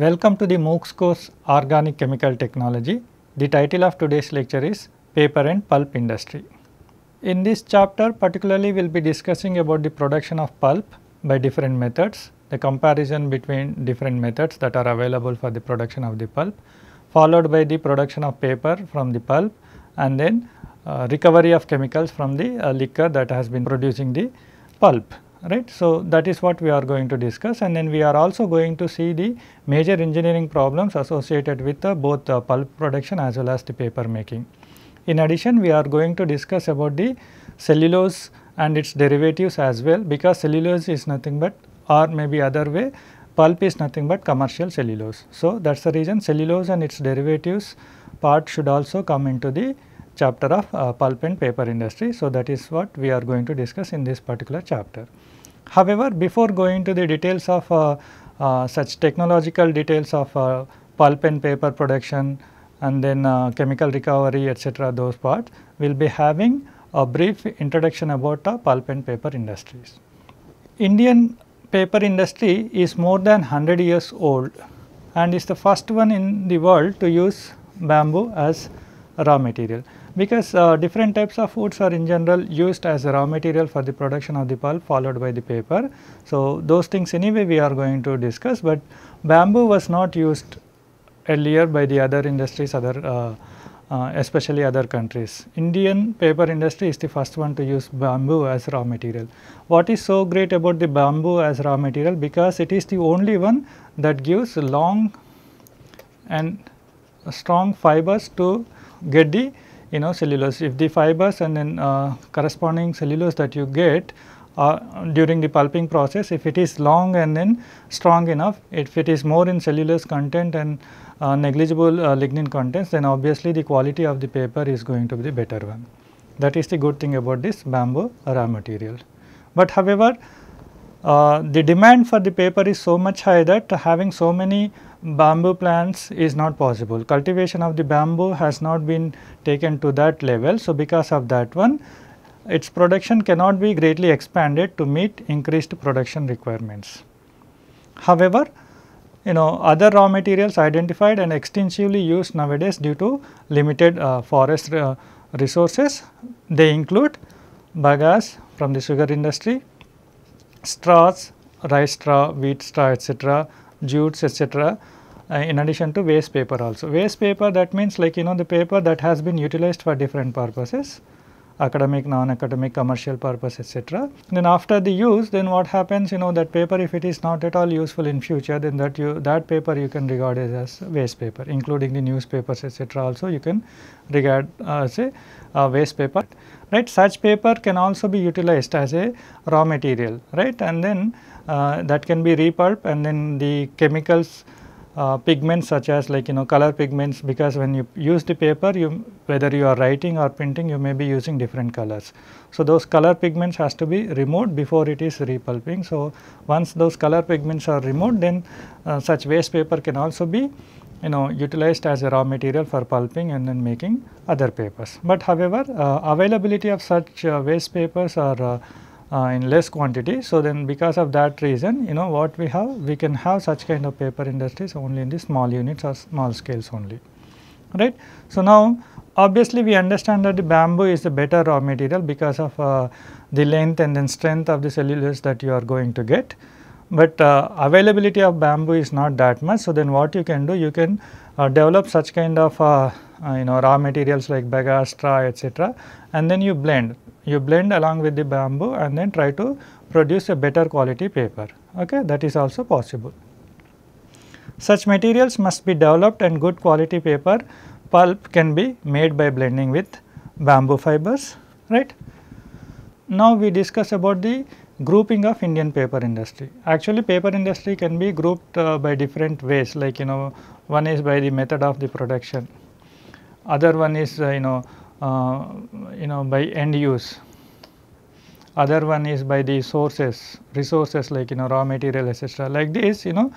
Welcome to the MOOCs course Organic Chemical Technology. The title of today's lecture is Paper and Pulp Industry. In this chapter particularly we will be discussing about the production of pulp by different methods, the comparison between different methods that are available for the production of the pulp, followed by the production of paper from the pulp and then uh, recovery of chemicals from the uh, liquor that has been producing the pulp right. So, that is what we are going to discuss and then we are also going to see the major engineering problems associated with uh, both pulp production as well as the paper making. In addition, we are going to discuss about the cellulose and its derivatives as well because cellulose is nothing but or maybe other way pulp is nothing but commercial cellulose. So, that is the reason cellulose and its derivatives part should also come into the chapter of uh, pulp and paper industry. So, that is what we are going to discuss in this particular chapter. However, before going to the details of uh, uh, such technological details of uh, pulp and paper production and then uh, chemical recovery etc. those parts, we will be having a brief introduction about the pulp and paper industries. Indian paper industry is more than 100 years old and is the first one in the world to use bamboo as raw material because uh, different types of woods are in general used as a raw material for the production of the pulp followed by the paper. So, those things anyway we are going to discuss, but bamboo was not used earlier by the other industries other uh, uh, especially other countries. Indian paper industry is the first one to use bamboo as raw material. What is so great about the bamboo as raw material because it is the only one that gives long and strong fibers to get the you know cellulose. If the fibers and then uh, corresponding cellulose that you get uh, during the pulping process, if it is long and then strong enough, if it is more in cellulose content and uh, negligible uh, lignin contents, then obviously the quality of the paper is going to be the better one. That is the good thing about this bamboo raw material. But however, uh, the demand for the paper is so much high that having so many bamboo plants is not possible. Cultivation of the bamboo has not been taken to that level. So, because of that one its production cannot be greatly expanded to meet increased production requirements. However, you know other raw materials identified and extensively used nowadays due to limited uh, forest uh, resources. They include bagasse from the sugar industry, straws, rice straw, wheat straw etc., jutes etc. Uh, in addition to waste paper also. Waste paper that means like you know the paper that has been utilized for different purposes academic, non-academic, commercial purpose etc. Then after the use then what happens you know that paper if it is not at all useful in future then that you that paper you can regard as, as waste paper including the newspapers etc. also you can regard uh, as a uh, waste paper right. Such paper can also be utilized as a raw material right and then uh, that can be repulp and then the chemicals uh, pigments such as like you know color pigments because when you use the paper you whether you are writing or printing you may be using different colors. So, those color pigments has to be removed before it is repulping. So, once those color pigments are removed then uh, such waste paper can also be you know utilized as a raw material for pulping and then making other papers. But however, uh, availability of such uh, waste papers are uh, in less quantity. So, then because of that reason you know what we have we can have such kind of paper industries only in the small units or small scales only right. So, now obviously we understand that the bamboo is a better raw material because of uh, the length and then strength of the cellulose that you are going to get. But uh, availability of bamboo is not that much. So, then what you can do you can uh, develop such kind of uh, uh, you know raw materials like bagasse, straw etc. and then you blend you blend along with the bamboo and then try to produce a better quality paper okay that is also possible. Such materials must be developed and good quality paper pulp can be made by blending with bamboo fibers right. Now we discuss about the grouping of Indian paper industry. Actually paper industry can be grouped uh, by different ways like you know one is by the method of the production, other one is uh, you know Uh, you know by end use. Other one is by the sources resources like you know raw material etc like this you know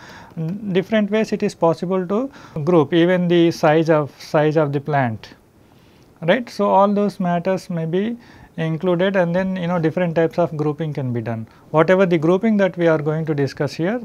different ways it is possible to group even the size of size of the plant right? So all those matters may be included and then you know different types of grouping can be done. Whatever the grouping that we are going to discuss here,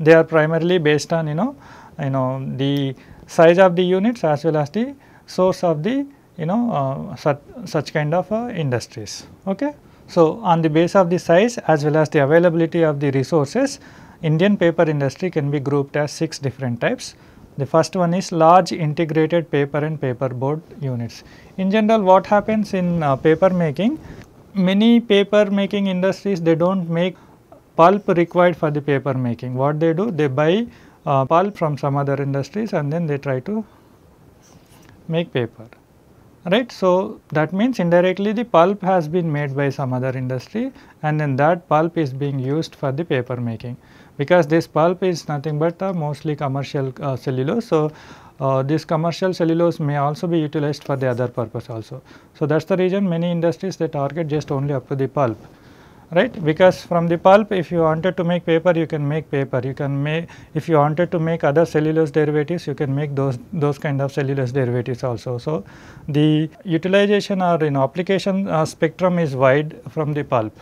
they are primarily based on you know you know the size of the units as well as the source of the you know uh, such, such kind of uh, industries. Okay. So, on the base of the size as well as the availability of the resources, Indian paper industry can be grouped as 6 different types. The first one is large integrated paper and paper board units. In general what happens in uh, paper making, many paper making industries they do not make pulp required for the paper making. What they do? They buy uh, pulp from some other industries and then they try to make paper right. So, that means indirectly the pulp has been made by some other industry and then that pulp is being used for the paper making because this pulp is nothing but a mostly commercial uh, cellulose. So, uh, this commercial cellulose may also be utilized for the other purpose also. So, that is the reason many industries they target just only up to the pulp right? Because from the pulp if you wanted to make paper you can make paper. You can make if you wanted to make other cellulose derivatives you can make those those kind of cellulose derivatives also. So the utilization or you know application uh, spectrum is wide from the pulp.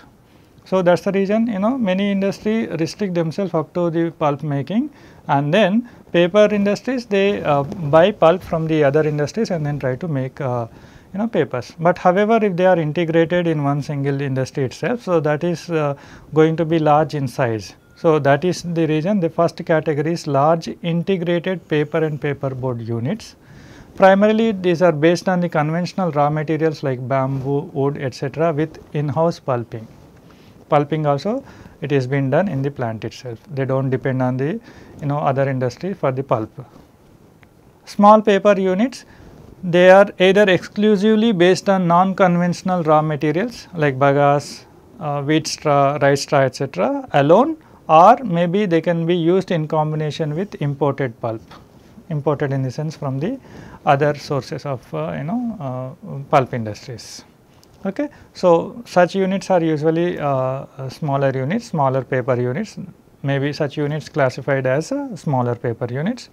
So that's the reason you know many industry restrict themselves up to the pulp making and then paper industries they uh, buy pulp from the other industries and then try to make uh, you know papers. But however, if they are integrated in one single industry itself, so that is uh, going to be large in size. So, that is the reason the first category is large integrated paper and paper board units. Primarily these are based on the conventional raw materials like bamboo, wood etc., with in-house pulping. Pulping also it is being done in the plant itself. They do not depend on the you know other industry for the pulp. Small paper units they are either exclusively based on non-conventional raw materials like bagasse, uh, wheat straw, rice straw etc. alone or maybe they can be used in combination with imported pulp, imported in the sense from the other sources of uh, you know uh, pulp industries. Okay. So, such units are usually uh, smaller units, smaller paper units, maybe such units classified as uh, smaller paper units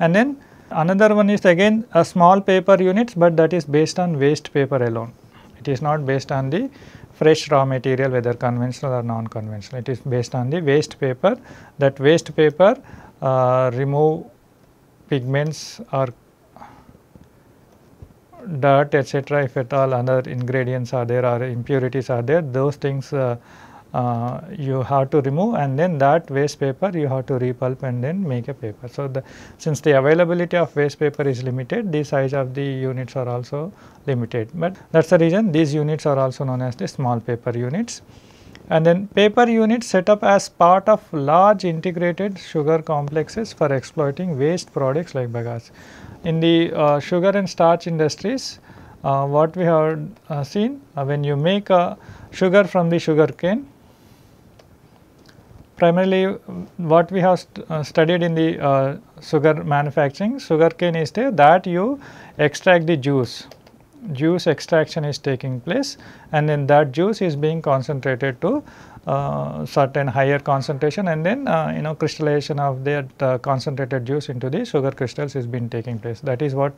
and then Another one is again a small paper units, but that is based on waste paper alone. It is not based on the fresh raw material whether conventional or non-conventional. It is based on the waste paper. That waste paper uh, remove pigments or dirt etc. if at all other ingredients are there or impurities are there those things uh, uh, you have to remove and then that waste paper you have to repulp and then make a paper. So, the, since the availability of waste paper is limited the size of the units are also limited, but that is the reason these units are also known as the small paper units. And then paper units set up as part of large integrated sugar complexes for exploiting waste products like bagasse. In the uh, sugar and starch industries, uh, what we have uh, seen uh, when you make a sugar from the sugar cane primarily what we have st uh, studied in the uh, sugar manufacturing, sugar cane is there that you extract the juice, juice extraction is taking place and then that juice is being concentrated to uh, certain higher concentration and then uh, you know crystallization of that uh, concentrated juice into the sugar crystals is been taking place. That is what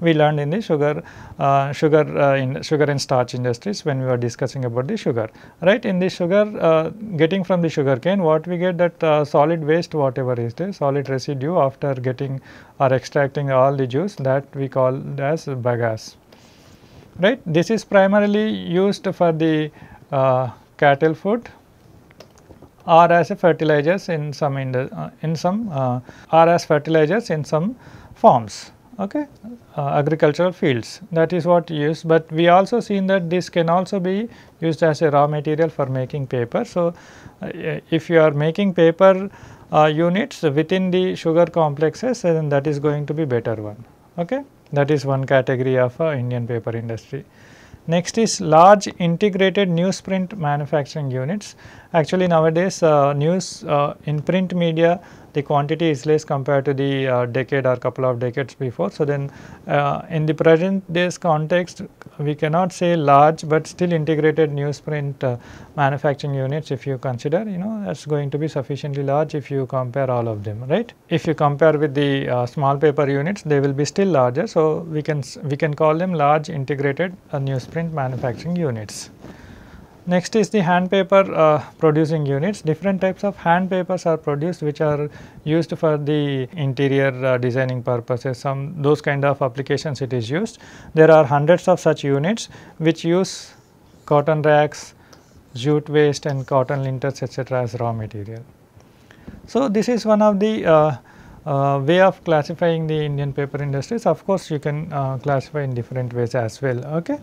we learned in the sugar uh, sugar uh, in sugar and starch industries when we were discussing about the sugar right in the sugar uh, getting from the sugar cane what we get that solid waste whatever is there solid residue after getting or extracting all the juice that we call as bagasse right. This is primarily used for the cattle food or as a fertilizers in some in, the, uh, in some uh, or as fertilizers in some forms okay? Uh, agricultural fields. That is what used but we also seen that this can also be used as a raw material for making paper. So uh, if you are making paper uh, units within the sugar complexes then that is going to be better one okay? That is one category of uh, indian paper industry. Next is large integrated newsprint manufacturing units. Actually nowadays uh, news uh, in print media the quantity is less compared to the uh, decade or couple of decades before. So, then uh, in the present days context we cannot say large, but still integrated newsprint uh, manufacturing units if you consider you know that is going to be sufficiently large if you compare all of them right. If you compare with the uh, small paper units they will be still larger. So, we can we can call them large integrated newsprint manufacturing units. Next is the hand paper uh, producing units. Different types of hand papers are produced which are used for the interior uh, designing purposes. Some those kind of applications it is used. There are hundreds of such units which use cotton racks, jute waste and cotton linters etc. as raw material. So, this is one of the uh, uh, way of classifying the Indian paper industries. Of course, you can uh, classify in different ways as well. Okay.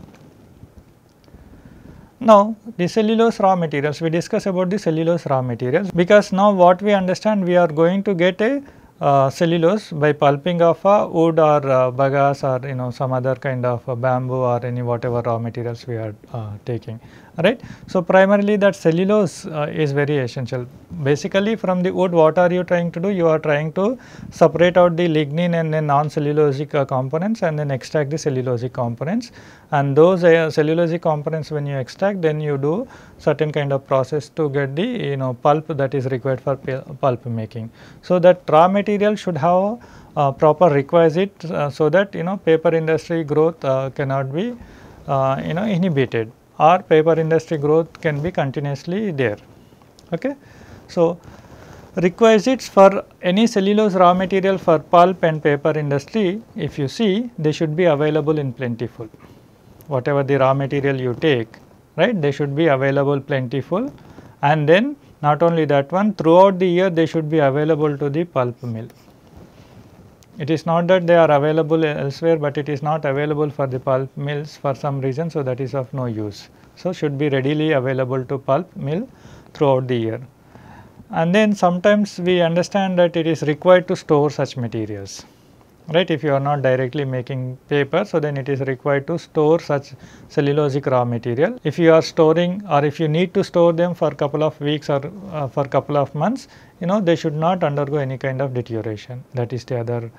Now, the cellulose raw materials, we discuss about the cellulose raw materials because now what we understand we are going to get a uh, cellulose by pulping of a wood or uh, bagasse or you know some other kind of bamboo or any whatever raw materials we are uh, taking right. So, primarily that cellulose uh, is very essential. Basically from the wood what are you trying to do? You are trying to separate out the lignin and then non-cellulosic uh, components and then extract the cellulosic components and those uh, cellulosic components when you extract then you do certain kind of process to get the you know pulp that is required for pulp making. So, that raw material should have uh, proper requisite uh, so that you know paper industry growth uh, cannot be you know inhibited or paper industry growth can be continuously there. Okay. So, requisites for any cellulose raw material for pulp and paper industry if you see they should be available in plentiful whatever the raw material you take right they should be available plentiful and then not only that one throughout the year they should be available to the pulp mill. It is not that they are available elsewhere, but it is not available for the pulp mills for some reason. So, that is of no use. So, should be readily available to pulp mill throughout the year. And then sometimes we understand that it is required to store such materials right if you are not directly making paper so then it is required to store such cellulosic raw material. If you are storing or if you need to store them for couple of weeks or uh, for couple of months you know they should not undergo any kind of deterioration. That is the other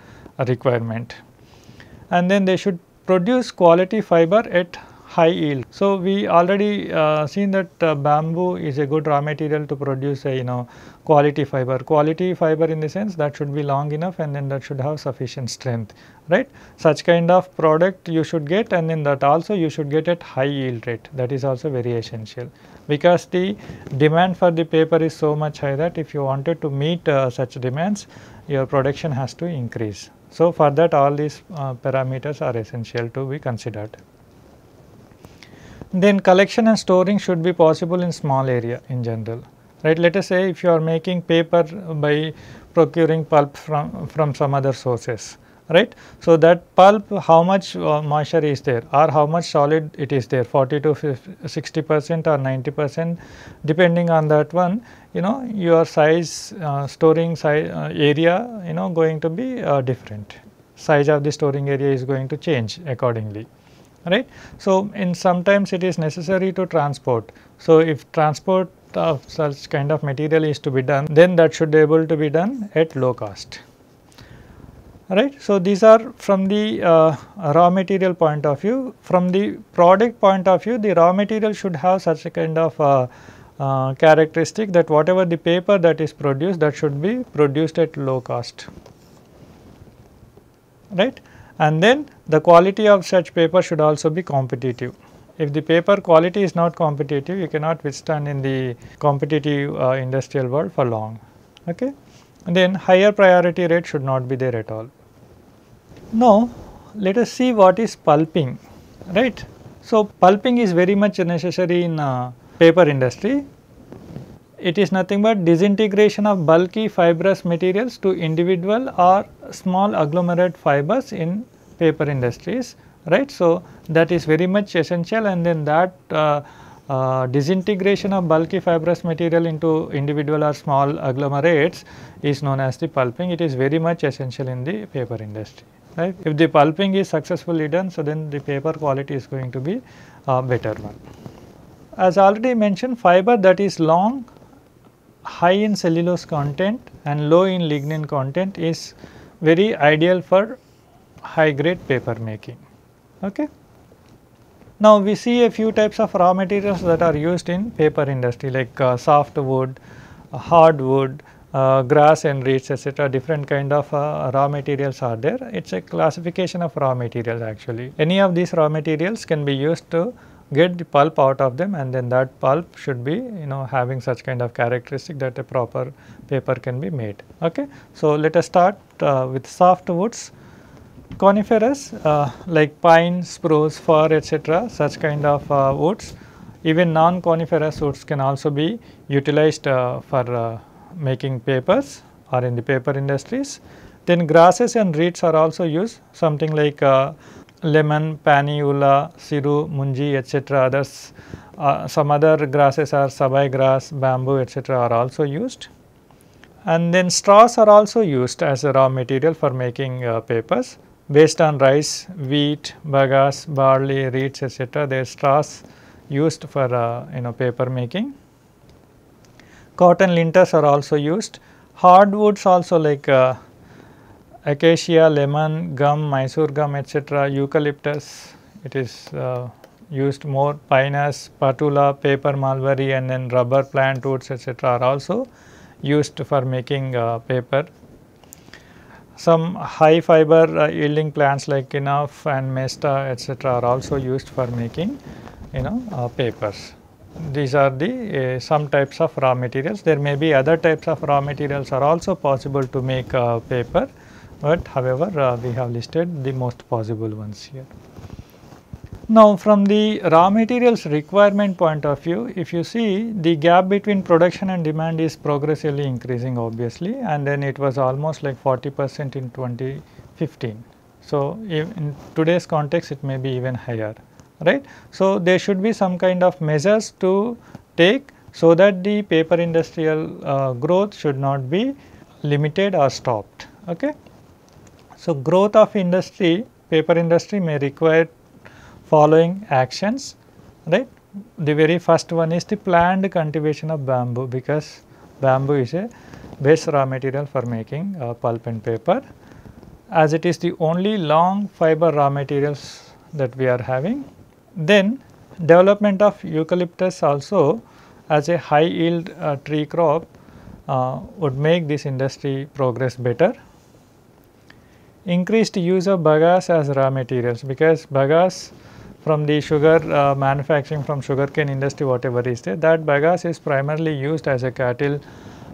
requirement. And then they should produce quality fiber at high yield. So, we already uh, seen that uh, bamboo is a good raw material to produce a you know quality fiber. Quality fiber in the sense that should be long enough and then that should have sufficient strength right. Such kind of product you should get and then that also you should get at high yield rate that is also very essential because the demand for the paper is so much high that if you wanted to meet uh, such demands your production has to increase. So, for that all these uh, parameters are essential to be considered. Then collection and storing should be possible in small area in general, right. Let us say if you are making paper by procuring pulp from, from some other sources, right. So, that pulp how much uh, moisture is there or how much solid it is there 40 to 60 percent or 90 percent depending on that one you know your size uh, storing size uh, area you know going to be uh, different size of the storing area is going to change accordingly right. So, in sometimes it is necessary to transport. So, if transport of such kind of material is to be done then that should be able to be done at low cost right. So, these are from the uh, raw material point of view. From the product point of view, the raw material should have such a kind of uh, uh, characteristic that whatever the paper that is produced that should be produced at low cost right and then the quality of such paper should also be competitive. If the paper quality is not competitive, you cannot withstand in the competitive uh, industrial world for long. Okay? And then higher priority rate should not be there at all. Now, let us see what is pulping, right. So, pulping is very much necessary in uh, paper industry. It is nothing but disintegration of bulky fibrous materials to individual or small agglomerate fibers in paper industries right. So, that is very much essential and then that uh, uh, disintegration of bulky fibrous material into individual or small agglomerates is known as the pulping. It is very much essential in the paper industry. Right. If the pulping is successfully done, so then the paper quality is going to be a better one. As already mentioned, fiber that is long, high in cellulose content and low in lignin content is very ideal for high grade paper making. Okay. Now, we see a few types of raw materials that are used in paper industry like uh, soft wood, uh, hard wood, uh, grass and reeds etc. different kind of uh, raw materials are there. It is a classification of raw materials actually. Any of these raw materials can be used to get the pulp out of them and then that pulp should be you know having such kind of characteristic that a proper paper can be made. Okay. So, let us start uh, with softwoods coniferous uh, like pine, spruce, fir etc. such kind of uh, woods even non coniferous woods can also be utilized uh, for uh, making papers or in the paper industries. Then grasses and reeds are also used something like uh, lemon, panniula, siru, munji etc. others uh, some other grasses are sabai grass, bamboo etc. are also used. And then straws are also used as a raw material for making uh, papers based on rice, wheat, bagasse, barley, reeds etc. There are straws used for uh, you know paper making. Cotton linters are also used. Hardwoods also like uh, acacia, lemon, gum, Mysore gum etc., eucalyptus it is uh, used more pinus, patula, paper mulberry and then rubber plant roots etc., are also used for making uh, paper. Some high fiber uh, yielding plants like kenaf and mesta etc., are also used for making you know uh, papers. These are the uh, some types of raw materials. There may be other types of raw materials are also possible to make uh, paper, but however, uh, we have listed the most possible ones here. Now, from the raw materials requirement point of view, if you see the gap between production and demand is progressively increasing obviously and then it was almost like 40 percent in 2015. So, in today's context it may be even higher right. So, there should be some kind of measures to take so that the paper industrial uh, growth should not be limited or stopped. Okay. So, growth of industry paper industry may require following actions right. The very first one is the planned cultivation of bamboo because bamboo is a best raw material for making uh, pulp and paper as it is the only long fiber raw materials that we are having then development of eucalyptus also as a high yield uh, tree crop uh, would make this industry progress better. Increased use of bagasse as raw materials because bagasse from the sugar uh, manufacturing from sugarcane industry whatever is there that bagasse is primarily used as a cattle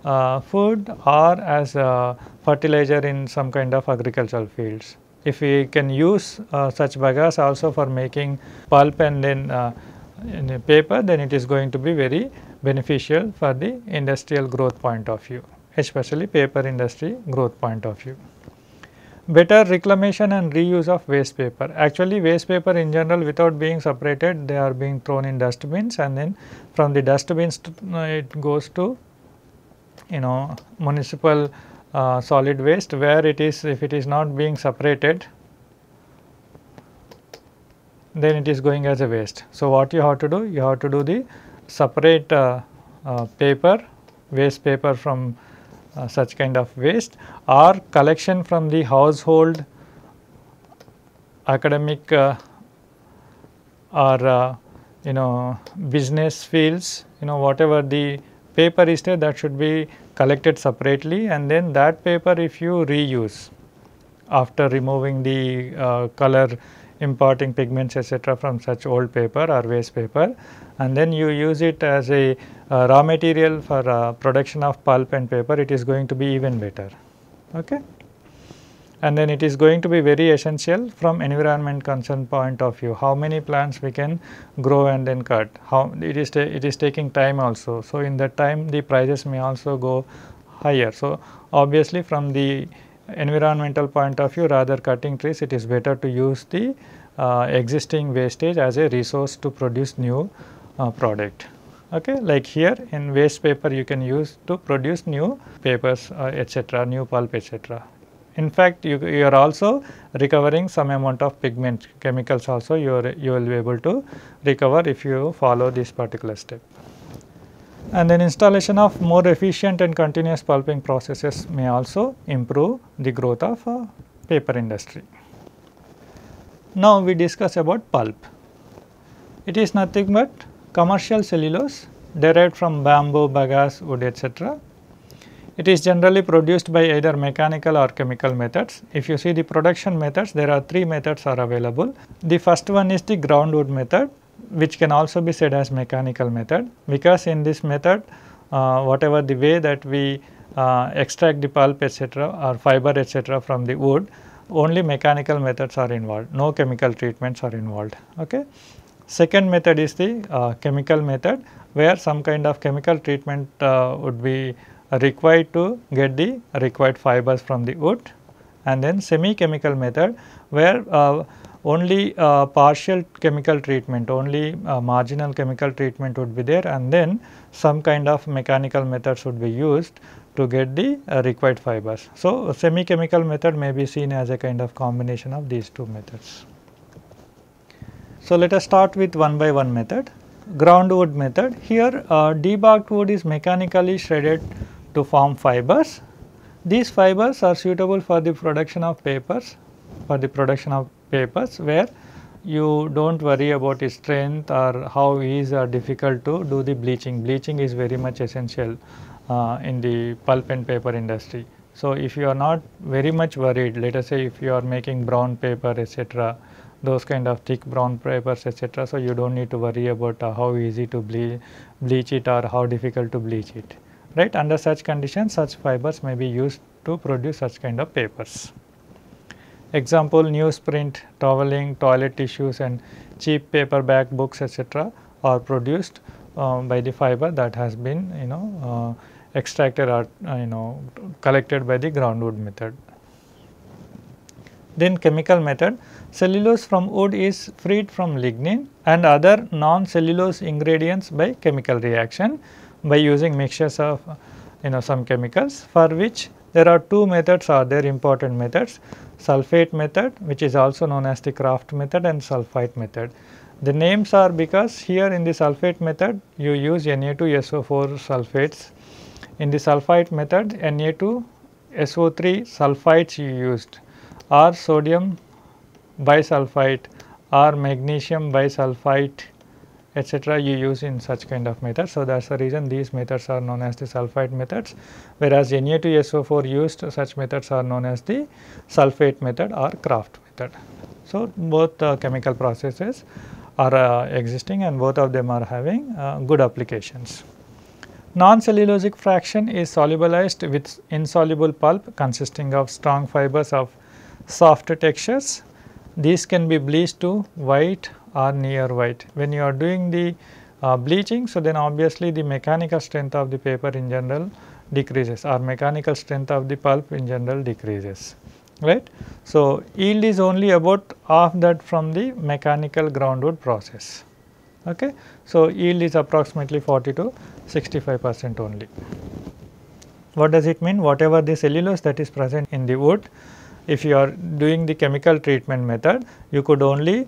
uh, food or as a fertilizer in some kind of agricultural fields if we can use uh, such bagasse also for making pulp and then uh, paper then it is going to be very beneficial for the industrial growth point of view especially paper industry growth point of view. Better reclamation and reuse of waste paper. Actually waste paper in general without being separated they are being thrown in dustbins and then from the dustbins uh, it goes to you know municipal uh, solid waste where it is if it is not being separated then it is going as a waste. So, what you have to do? You have to do the separate uh, uh, paper, waste paper from uh, such kind of waste or collection from the household, academic uh, or uh, you know business fields, you know whatever the paper is there that should be collected separately and then that paper if you reuse after removing the uh, color importing pigments etc., from such old paper or waste paper and then you use it as a uh, raw material for uh, production of pulp and paper. It is going to be even better. Okay? And then it is going to be very essential from environment concern point of view. How many plants we can grow and then cut? How it is it is taking time also. So in that time the prices may also go higher. So obviously from the environmental point of view rather cutting trees it is better to use the uh, existing wastage as a resource to produce new uh, product okay like here in waste paper you can use to produce new papers uh, etc new pulp etc in fact, you, you are also recovering some amount of pigment chemicals also you, are, you will be able to recover if you follow this particular step. And then installation of more efficient and continuous pulping processes may also improve the growth of uh, paper industry. Now we discuss about pulp. It is nothing but commercial cellulose derived from bamboo, bagasse, wood etc it is generally produced by either mechanical or chemical methods. If you see the production methods, there are three methods are available. The first one is the groundwood method which can also be said as mechanical method because in this method uh, whatever the way that we uh, extract the pulp etc or fiber etc from the wood only mechanical methods are involved no chemical treatments are involved okay second method is the uh, chemical method where some kind of chemical treatment uh, would be required to get the required fibers from the wood and then semi chemical method where uh, only uh, partial chemical treatment, only uh, marginal chemical treatment would be there and then some kind of mechanical methods would be used to get the uh, required fibers. So, semi chemical method may be seen as a kind of combination of these two methods. So, let us start with one by one method. Ground wood method. Here uh, debarked wood is mechanically shredded to form fibers. These fibers are suitable for the production of papers, for the production of papers where you do not worry about its strength or how easy or difficult to do the bleaching. Bleaching is very much essential uh, in the pulp and paper industry. So, if you are not very much worried, let us say if you are making brown paper etc., those kind of thick brown papers etc. So, you do not need to worry about uh, how easy to ble bleach it or how difficult to bleach it, right. Under such conditions, such fibers may be used to produce such kind of papers. Example newsprint, toweling, toilet tissues and cheap paperback books etc. are produced um, by the fiber that has been you know uh, extracted or uh, you know collected by the groundwood method. Then chemical method cellulose from wood is freed from lignin and other non-cellulose ingredients by chemical reaction by using mixtures of you know some chemicals for which there are two methods are there important methods sulphate method which is also known as the Kraft method and sulfite method. The names are because here in the sulphate method you use Na2SO4 sulfates. In the sulfite method Na2SO3 sulfites you used or sodium bisulfite or magnesium bisulfite etc. you use in such kind of methods. So, that is the reason these methods are known as the sulphite methods whereas Na2SO4 used such methods are known as the sulphate method or Kraft method. So, both uh, chemical processes are uh, existing and both of them are having uh, good applications. Non-cellulosic fraction is solubilized with insoluble pulp consisting of strong fibers of soft textures. These can be bleached to white or near white. When you are doing the uh, bleaching, so then obviously the mechanical strength of the paper in general decreases or mechanical strength of the pulp in general decreases right. So, yield is only about half that from the mechanical groundwood process. Okay. So, yield is approximately 40 to 65 percent only. What does it mean? Whatever the cellulose that is present in the wood, if you are doing the chemical treatment method, you could only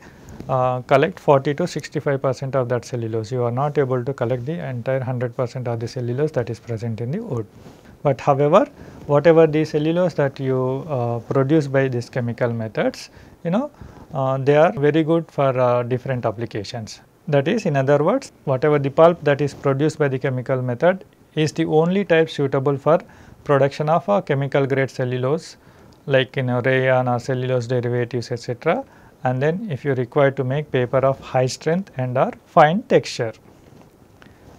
uh, collect 40 to 65 percent of that cellulose. You are not able to collect the entire 100 percent of the cellulose that is present in the wood. But however, whatever the cellulose that you uh, produce by these chemical methods, you know, uh, they are very good for uh, different applications. That is in other words, whatever the pulp that is produced by the chemical method is the only type suitable for production of a chemical grade cellulose like know rayon or cellulose derivatives etc and then if you require to make paper of high strength and or fine texture.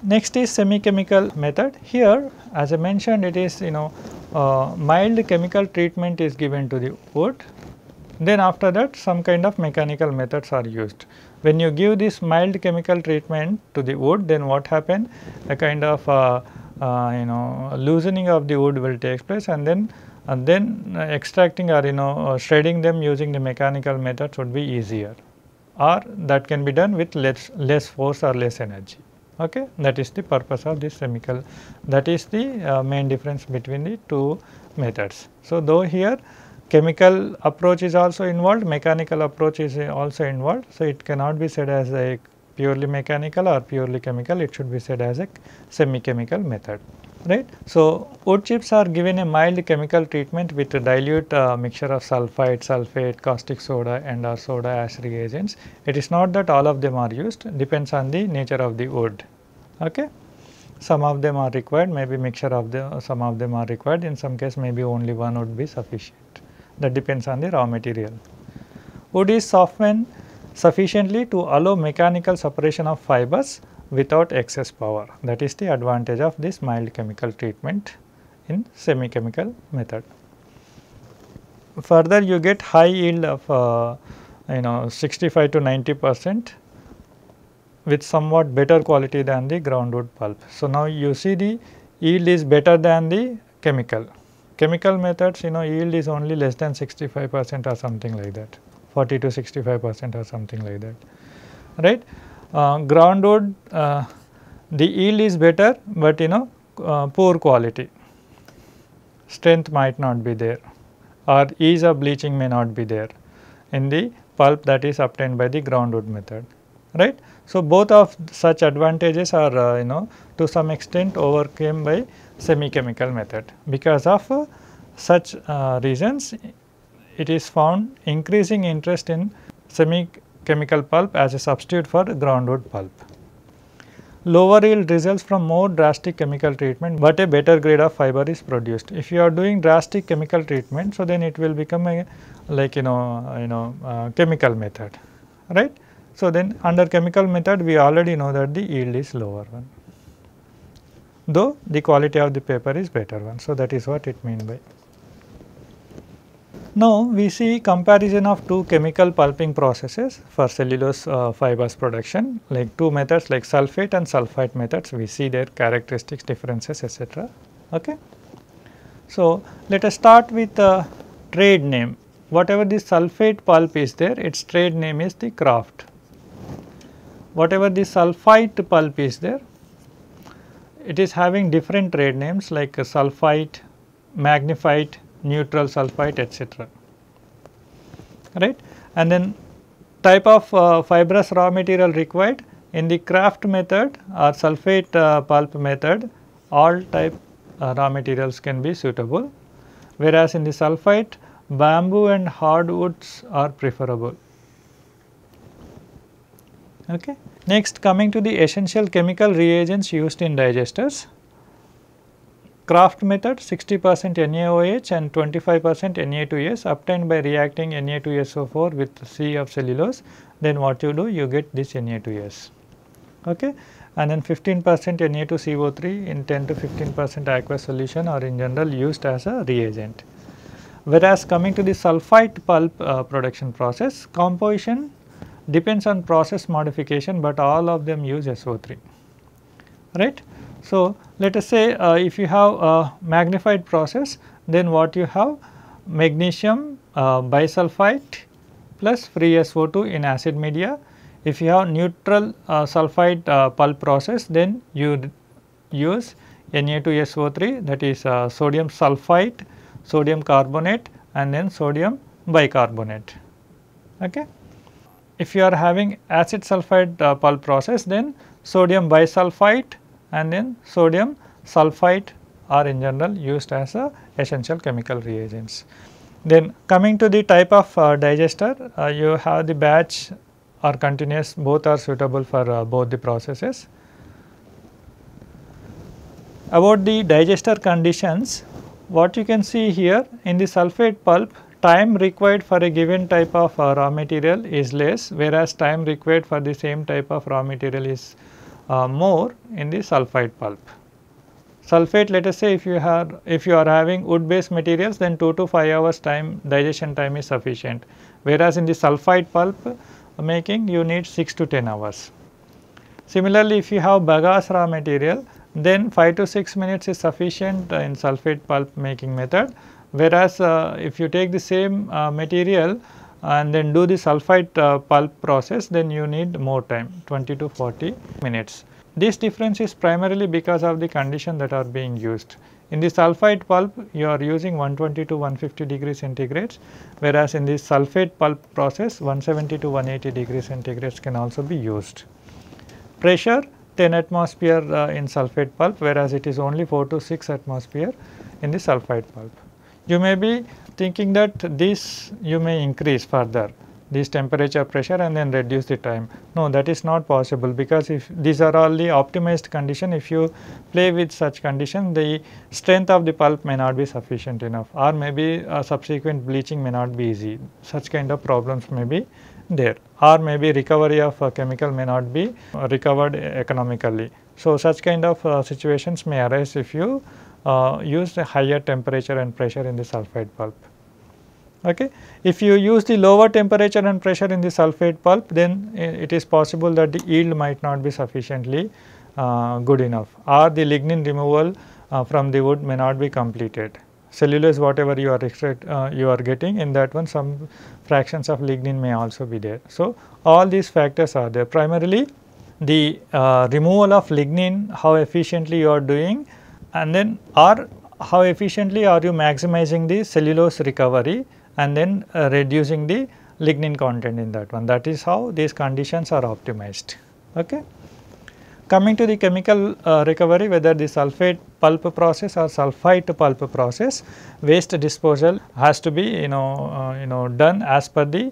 Next is semi-chemical method. Here as I mentioned it is you know uh, mild chemical treatment is given to the wood then after that some kind of mechanical methods are used. When you give this mild chemical treatment to the wood then what happen a kind of uh, uh, you know loosening of the wood will take place and then and then uh, extracting or you know uh, shredding them using the mechanical methods would be easier or that can be done with less, less force or less energy. Okay? That is the purpose of this chemical that is the uh, main difference between the two methods. So, though here chemical approach is also involved, mechanical approach is also involved. So, it cannot be said as a purely mechanical or purely chemical, it should be said as a semi-chemical method right. So, wood chips are given a mild chemical treatment with a dilute uh, mixture of sulphite, sulphate, caustic soda and or soda ash reagents. It is not that all of them are used depends on the nature of the wood. Okay. Some of them are required maybe mixture of the some of them are required in some case maybe only one would be sufficient that depends on the raw material. Wood is softened sufficiently to allow mechanical separation of fibers without excess power. That is the advantage of this mild chemical treatment in semi chemical method. Further you get high yield of uh, you know 65 to 90 percent with somewhat better quality than the groundwood pulp. So, now you see the yield is better than the chemical. Chemical methods you know yield is only less than 65 percent or something like that 40 to 65 percent or something like that right. Uh, groundwood uh, the yield is better, but you know uh, poor quality strength might not be there or ease of bleaching may not be there in the pulp that is obtained by the groundwood method right. So, both of such advantages are uh, you know to some extent overcame by semi chemical method because of uh, such uh, reasons it is found increasing interest in semi chemical pulp as a substitute for groundwood pulp. Lower yield results from more drastic chemical treatment, but a better grade of fiber is produced. If you are doing drastic chemical treatment, so then it will become a like you know you know uh, chemical method, right. So, then under chemical method we already know that the yield is lower one, though the quality of the paper is better one. So, that is what it mean by. Now, we see comparison of two chemical pulping processes for cellulose uh, fibers production like two methods like sulphate and sulfite methods we see their characteristics differences etc. Okay. So, let us start with the trade name whatever the sulphate pulp is there its trade name is the Kraft whatever the sulfite pulp is there, it is having different trade names like sulfite, Magnefite, neutral sulphite etc. right. And then type of uh, fibrous raw material required in the Kraft method or sulphate uh, pulp method all type uh, raw materials can be suitable whereas in the sulphite bamboo and hardwoods are preferable. Okay. Next coming to the essential chemical reagents used in digesters. Kraft method 60 percent NaOH and 25 percent Na2S obtained by reacting Na2SO4 with C of cellulose. Then what you do? You get this Na2S okay? And then 15 percent Na2CO3 in 10 to 15 percent aqueous solution are in general used as a reagent. Whereas coming to the sulphite pulp uh, production process composition depends on process modification, but all of them use SO3 right. So, let us say uh, if you have a Magnefite process then what you have magnesium uh, bisulfite plus free SO2 in acid media. If you have neutral uh, sulfide uh, pulp process then you use Na2SO3 that is uh, sodium sulphite, sodium carbonate and then sodium bicarbonate. Okay if you are having acid sulphide uh, pulp process then sodium bisulfite and then sodium sulphite are in general used as a essential chemical reagents. Then coming to the type of uh, digester uh, you have the batch or continuous both are suitable for uh, both the processes. About the digester conditions what you can see here in the sulphate pulp time required for a given type of uh, raw material is less whereas time required for the same type of raw material is uh, more in the sulphite pulp. Sulphate let us say if you have if you are having wood based materials then 2 to 5 hours time digestion time is sufficient whereas in the sulphite pulp making you need 6 to 10 hours. Similarly, if you have bagasse raw material then 5 to 6 minutes is sufficient in sulphate pulp making method Whereas, uh, if you take the same uh, material and then do the sulphite uh, pulp process then you need more time 20 to 40 minutes. This difference is primarily because of the condition that are being used. In the sulphite pulp you are using 120 to 150 degrees centigrades whereas in the sulphate pulp process 170 to 180 degrees centigrades can also be used. Pressure 10 atmosphere uh, in sulphate pulp whereas it is only 4 to 6 atmosphere in the sulphite pulp. You may be thinking that this you may increase further this temperature pressure and then reduce the time. No that is not possible because if these are all the optimized condition if you play with such condition the strength of the pulp may not be sufficient enough or maybe a subsequent bleaching may not be easy such kind of problems may be there or maybe recovery of uh, chemical may not be recovered economically. So, such kind of uh, situations may arise if you uh, use a higher temperature and pressure in the sulphite pulp. Okay. If you use the lower temperature and pressure in the sulphate pulp then it is possible that the yield might not be sufficiently uh, good enough or the lignin removal uh, from the wood may not be completed. Cellulose whatever you are extract, uh, you are getting in that one some fractions of lignin may also be there. So, all these factors are there primarily the uh, removal of lignin how efficiently you are doing and then or how efficiently are you maximizing the cellulose recovery and then uh, reducing the lignin content in that one. That is how these conditions are optimized. Okay. Coming to the chemical uh, recovery whether the sulphate pulp process or sulphite pulp process waste disposal has to be you know uh, you know done as per the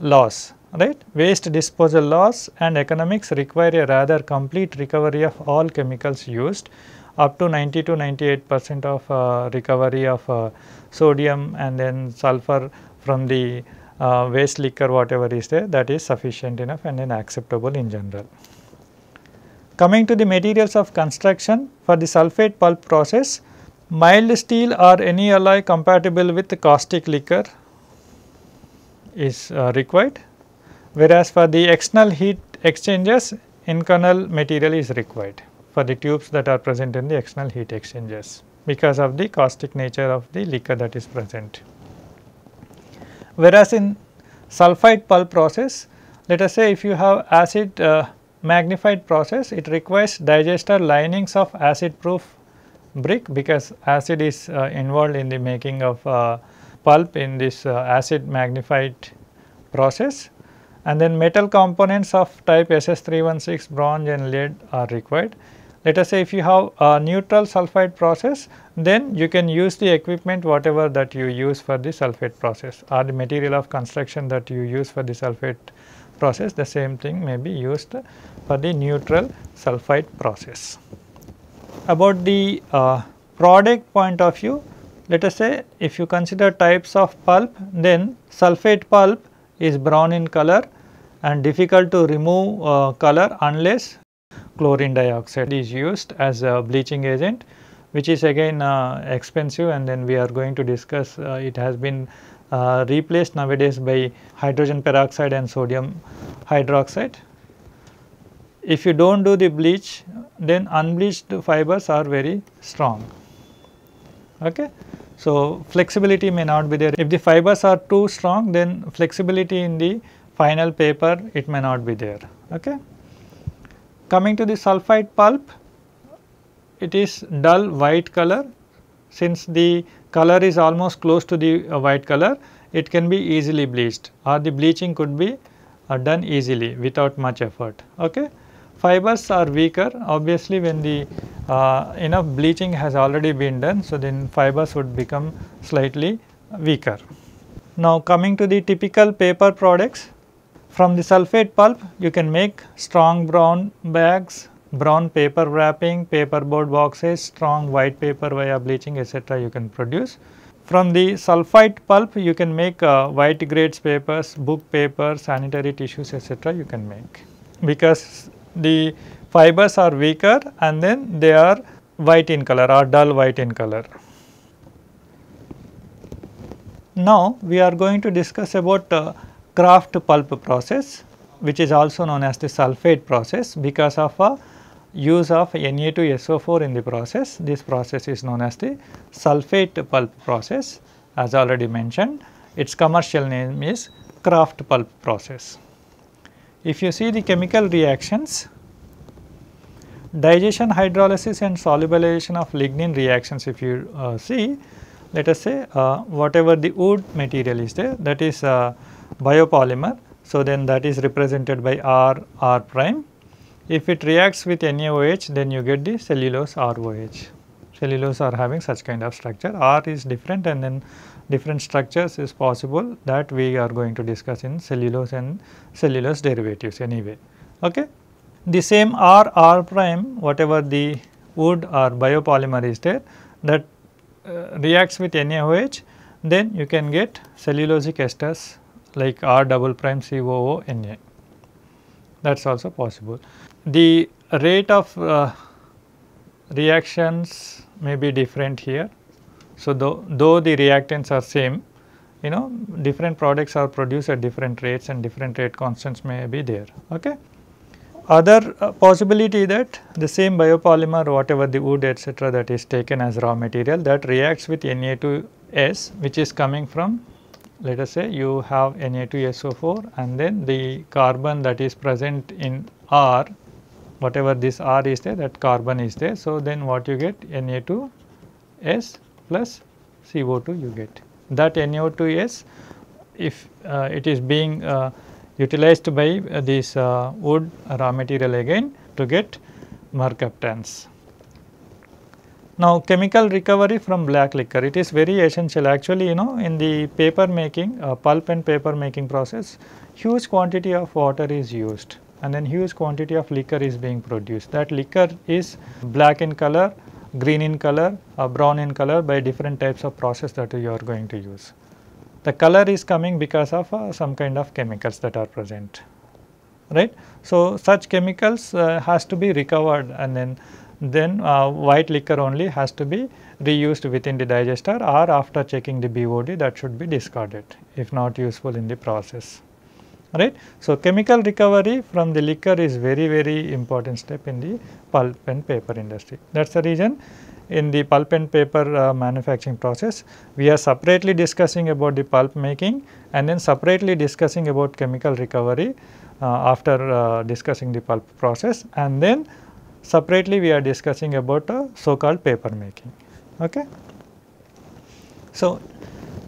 laws right. Waste disposal laws and economics require a rather complete recovery of all chemicals used up to 90 to 98 percent of uh, recovery of uh, sodium and then sulfur from the uh, waste liquor whatever is there that is sufficient enough and then acceptable in general. Coming to the materials of construction for the sulphate pulp process, mild steel or any alloy compatible with caustic liquor is uh, required whereas for the external heat exchangers Inconel material is required for the tubes that are present in the external heat exchangers because of the caustic nature of the liquor that is present. Whereas in sulphite pulp process, let us say if you have acid uh, Magnefite process, it requires digester linings of acid proof brick because acid is uh, involved in the making of uh, pulp in this uh, acid Magnefite process and then metal components of type SS316 bronze and lead are required. Let us say if you have a neutral sulphite process, then you can use the equipment whatever that you use for the sulphate process or the material of construction that you use for the sulphate process, the same thing may be used for the neutral sulphite process. About the uh, product point of view, let us say if you consider types of pulp, then sulphate pulp is brown in color and difficult to remove uh, color unless chlorine dioxide is used as a bleaching agent which is again uh, expensive and then we are going to discuss uh, it has been uh, replaced nowadays by hydrogen peroxide and sodium hydroxide. If you do not do the bleach then unbleached fibers are very strong. Okay. So, flexibility may not be there. If the fibers are too strong then flexibility in the final paper it may not be there. Okay. Coming to the sulphite pulp, it is dull white color. Since the color is almost close to the uh, white color, it can be easily bleached or the bleaching could be uh, done easily without much effort. Okay. Fibers are weaker obviously when the uh, enough bleaching has already been done. So, then fibers would become slightly weaker. Now, coming to the typical paper products from the sulphate pulp you can make strong brown bags, brown paper wrapping, paper board boxes, strong white paper via bleaching etc. you can produce. From the sulphite pulp you can make uh, white grades papers, book paper, sanitary tissues etc. you can make because the fibers are weaker and then they are white in color or dull white in color. Now we are going to discuss about uh, Kraft pulp process which is also known as the sulphate process because of a use of Na2SO4 in the process. This process is known as the sulphate pulp process as already mentioned. Its commercial name is Kraft pulp process. If you see the chemical reactions, digestion, hydrolysis and solubilization of lignin reactions if you uh, see, let us say uh, whatever the wood material is there that is uh, biopolymer. So, then that is represented by R, R prime. If it reacts with NaOH then you get the cellulose ROH. Cellulose are having such kind of structure. R is different and then different structures is possible that we are going to discuss in cellulose and cellulose derivatives anyway. Okay. The same R, R prime whatever the wood or biopolymer is there that uh, reacts with NaOH then you can get cellulosic esters like R double prime COO Na that is also possible. The rate of uh, reactions may be different here. So, though, though the reactants are same you know different products are produced at different rates and different rate constants may be there. Okay. Other uh, possibility that the same biopolymer whatever the wood etc., that is taken as raw material that reacts with Na2S which is coming from let us say you have Na2SO4 and then the carbon that is present in R whatever this R is there that carbon is there. So, then what you get Na2S plus CO2 you get that Na2S if uh, it is being uh, utilized by uh, this uh, wood raw material again to get mercaptans. Now, chemical recovery from black liquor it is very essential actually you know in the paper making uh, pulp and paper making process huge quantity of water is used and then huge quantity of liquor is being produced. That liquor is black in color, green in color, uh, brown in color by different types of process that you are going to use. The color is coming because of uh, some kind of chemicals that are present right. So, such chemicals uh, has to be recovered and then then uh, white liquor only has to be reused within the digester or after checking the BOD that should be discarded if not useful in the process right. So, chemical recovery from the liquor is very very important step in the pulp and paper industry. That is the reason in the pulp and paper uh, manufacturing process we are separately discussing about the pulp making and then separately discussing about chemical recovery uh, after uh, discussing the pulp process and then separately we are discussing about a so called paper making. Okay. So,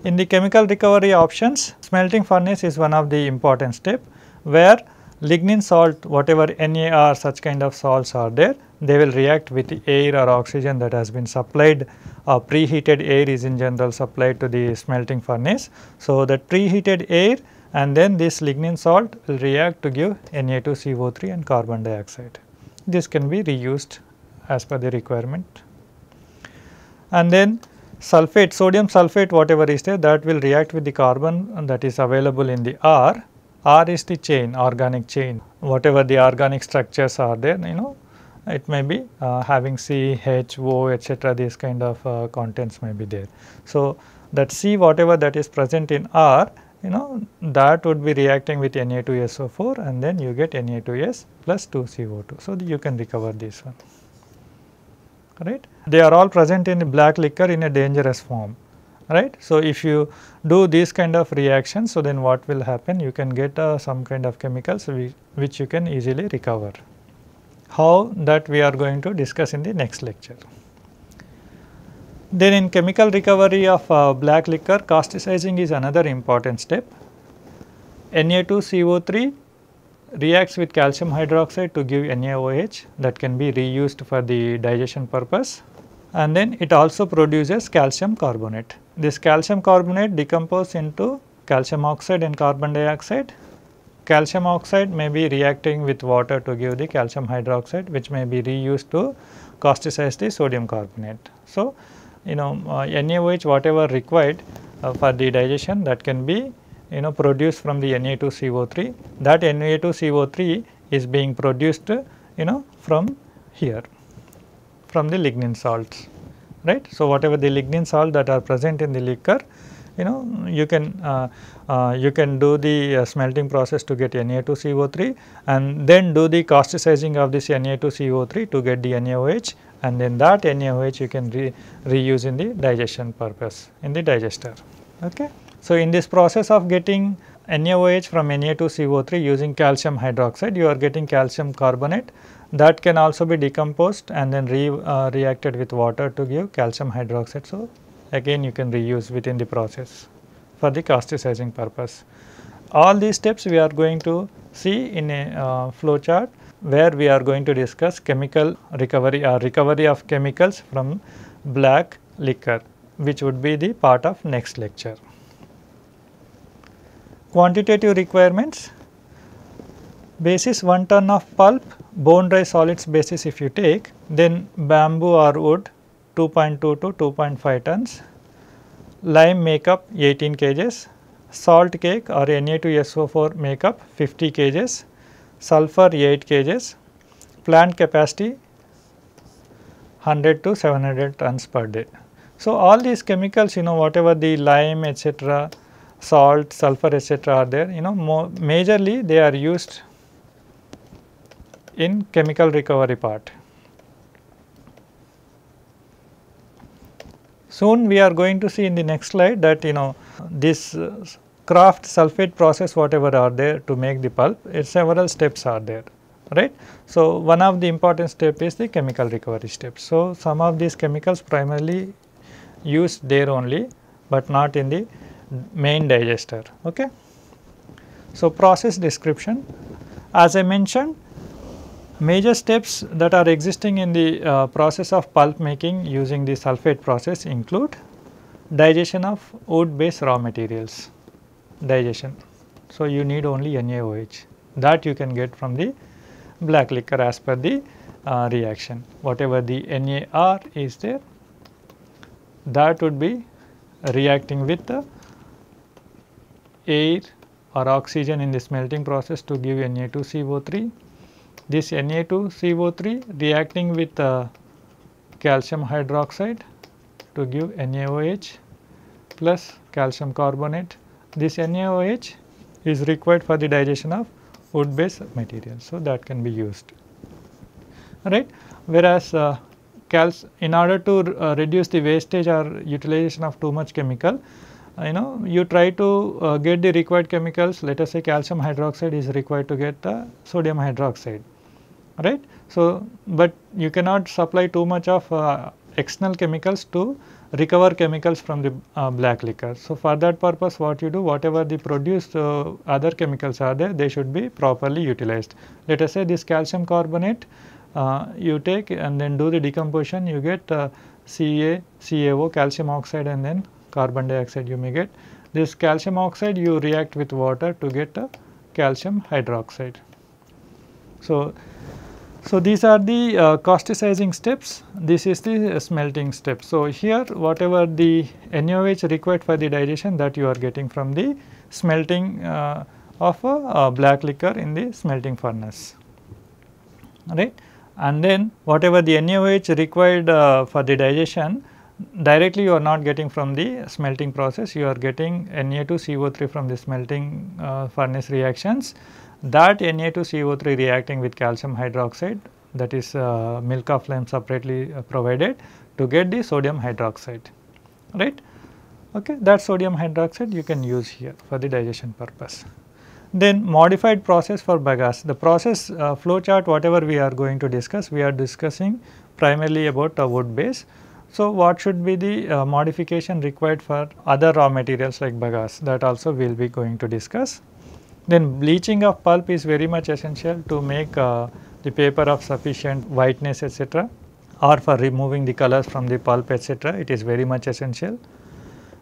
in the chemical recovery options smelting furnace is one of the important step where lignin salt whatever NaR such kind of salts are there they will react with air or oxygen that has been supplied uh, preheated air is in general supplied to the smelting furnace. So, that preheated air and then this lignin salt will react to give Na2CO3 and carbon dioxide this can be reused as per the requirement. And then sulphate, sodium sulphate whatever is there that will react with the carbon that is available in the R. R is the chain, organic chain, whatever the organic structures are there, you know, it may be uh, having C, H, O, etc. these kind of uh, contents may be there. So, that C whatever that is present in R you know that would be reacting with Na2SO4 and then you get Na2S plus 2CO2. So, you can recover this one right. They are all present in black liquor in a dangerous form right. So, if you do these kind of reactions so then what will happen you can get uh, some kind of chemicals which you can easily recover. How that we are going to discuss in the next lecture. Then in chemical recovery of uh, black liquor, causticizing is another important step. Na2CO3 reacts with calcium hydroxide to give NaOH that can be reused for the digestion purpose and then it also produces calcium carbonate. This calcium carbonate decomposes into calcium oxide and carbon dioxide. Calcium oxide may be reacting with water to give the calcium hydroxide which may be reused to causticize the sodium carbonate. So, you know uh, NaOH whatever required uh, for the digestion that can be you know produced from the Na2CO3 that Na2CO3 is being produced you know from here from the lignin salts right. So, whatever the lignin salt that are present in the liquor you know you can uh, uh, you can do the uh, smelting process to get Na2CO3 and then do the causticizing of this Na2CO3 to get the NaOH and then that NaOH you can re reuse in the digestion purpose in the digester. Okay. So, in this process of getting NaOH from Na2CO3 using calcium hydroxide you are getting calcium carbonate that can also be decomposed and then re, uh, reacted with water to give calcium hydroxide. So, again you can reuse within the process for the causticizing purpose. All these steps we are going to see in a uh, flow chart where we are going to discuss chemical recovery or recovery of chemicals from black liquor which would be the part of next lecture. Quantitative requirements basis 1 ton of pulp bone dry solids basis if you take then bamboo or wood 2.2 to 2.5 tons, lime makeup 18 kgs, salt cake or Na2SO4 make up 50 kgs, sulfur 8 kgs, plant capacity 100 to 700 tons per day. So, all these chemicals you know whatever the lime etc., salt, sulfur etc., are there you know majorly they are used in chemical recovery part. Soon we are going to see in the next slide that you know this uh, Kraft sulfate process whatever are there to make the pulp, several steps are there right. So, one of the important step is the chemical recovery step. So, some of these chemicals primarily used there only, but not in the main digester. Okay. So, process description as I mentioned major steps that are existing in the uh, process of pulp making using the sulfate process include digestion of wood based raw materials digestion. So, you need only NaOH that you can get from the black liquor as per the uh, reaction. Whatever the NaR is there that would be reacting with the air or oxygen in the smelting process to give Na2CO3. This Na2CO3 reacting with uh, calcium hydroxide to give NaOH plus calcium carbonate. This NaOH is required for the digestion of wood based material. So, that can be used. Right whereas uh, in order to uh, reduce the wastage or utilization of too much chemical uh, you know you try to uh, get the required chemicals. Let us say calcium hydroxide is required to get the sodium hydroxide right. So, but you cannot supply too much of uh, external chemicals to recover chemicals from the uh, black liquor. So, for that purpose what you do whatever the produced uh, other chemicals are there they should be properly utilized. Let us say this calcium carbonate uh, you take and then do the decomposition you get uh, Ca, CaO calcium oxide and then carbon dioxide you may get. This calcium oxide you react with water to get a calcium hydroxide. So, so, these are the uh, causticizing steps, this is the uh, smelting step. So, here whatever the NaOH required for the digestion that you are getting from the smelting uh, of a, black liquor in the smelting furnace, right. And then whatever the NaOH required uh, for the digestion directly you are not getting from the smelting process, you are getting Na2CO3 from the smelting uh, furnace reactions that Na2CO3 reacting with calcium hydroxide that is uh, milk of lime separately uh, provided to get the sodium hydroxide right. Okay, that sodium hydroxide you can use here for the digestion purpose. Then modified process for bagasse the process uh, flow chart whatever we are going to discuss we are discussing primarily about a wood base. So, what should be the uh, modification required for other raw materials like bagasse that also we will be going to discuss. Then bleaching of pulp is very much essential to make uh, the paper of sufficient whiteness etc. or for removing the colors from the pulp etc. it is very much essential.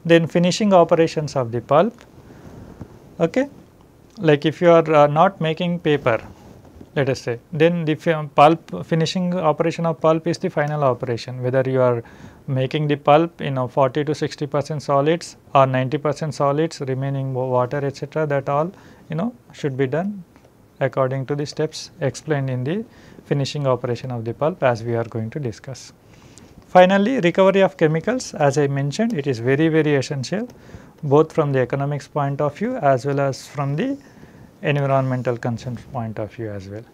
Then finishing operations of the pulp, okay. like if you are uh, not making paper let us say then the pulp finishing operation of pulp is the final operation whether you are making the pulp you know 40 to 60 percent solids or 90 percent solids remaining water etc. that all you know should be done according to the steps explained in the finishing operation of the pulp as we are going to discuss. Finally, recovery of chemicals as I mentioned it is very very essential both from the economics point of view as well as from the environmental concern point of view as well.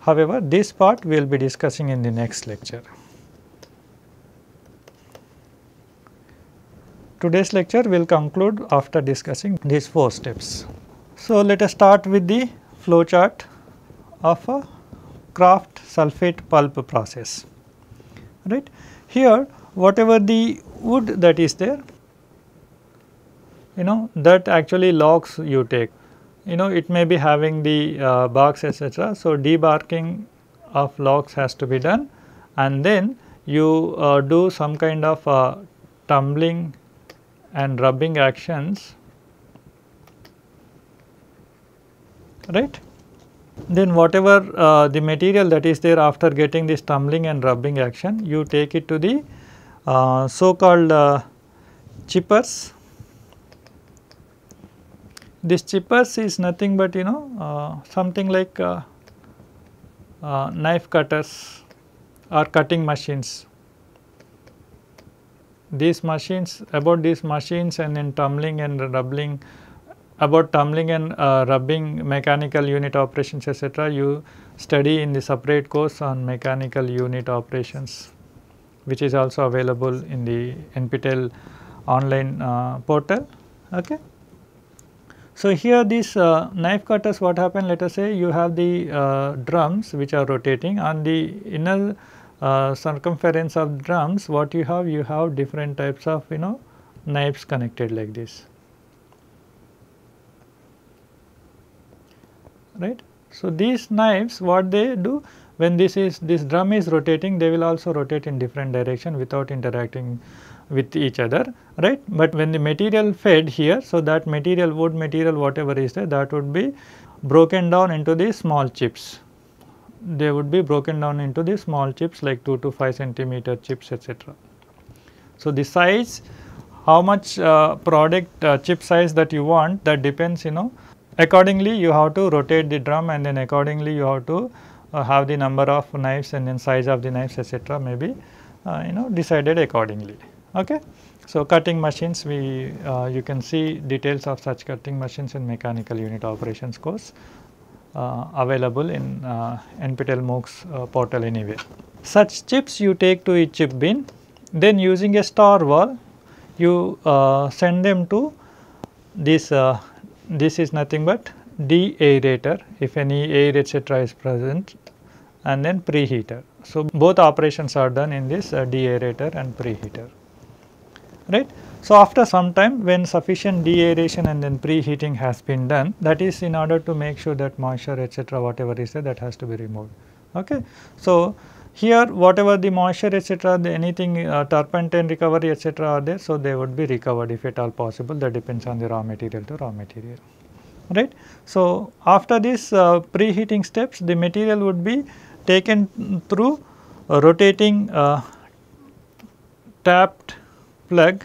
However, this part we will be discussing in the next lecture. Today's lecture will conclude after discussing these four steps. So, let us start with the flow chart of a Kraft sulfate pulp process. Right. Here whatever the wood that is there, you know that actually logs you take, you know it may be having the uh, barks etc. So, debarking of logs has to be done and then you uh, do some kind of uh, tumbling and rubbing actions right. Then whatever uh, the material that is there after getting this tumbling and rubbing action, you take it to the uh, so called uh, chippers This chippers is nothing but you know uh, something like uh, uh, knife cutters or cutting machines. These machines about these machines and then tumbling and rubbing about tumbling and uh, rubbing mechanical unit operations etc. you study in the separate course on mechanical unit operations which is also available in the NPTEL online uh, portal. Okay. So, here these uh, knife cutters what happen let us say you have the uh, drums which are rotating on the inner uh, circumference of drums what you have you have different types of you know knives connected like this right. So, these knives what they do when this is this drum is rotating they will also rotate in different direction without interacting with each other right. But when the material fed here so that material wood material whatever is there that would be broken down into the small chips. They would be broken down into the small chips like 2 to 5 centimeter chips etc. So, the size how much uh, product uh, chip size that you want that depends you know accordingly you have to rotate the drum and then accordingly you have to uh, have the number of knives and then size of the knives etc. maybe uh, you know decided accordingly. Okay. So, cutting machines we uh, you can see details of such cutting machines in mechanical unit operations course uh, available in uh, NPTEL MOOCs uh, portal anyway. Such chips you take to a chip bin then using a star valve you send them to this this is nothing but deaerator if any air etc is present and then preheater. So, both operations are done in this uh, deaerator and preheater right. So, after some time when sufficient deaeration and then preheating has been done that is in order to make sure that moisture etc whatever is there that has to be removed. Okay. So, here whatever the moisture etc the anything uh, turpentine recovery etc are there. So, they would be recovered if at all possible that depends on the raw material to raw material right. So, after this uh, preheating steps the material would be taken through rotating uh, tapered plug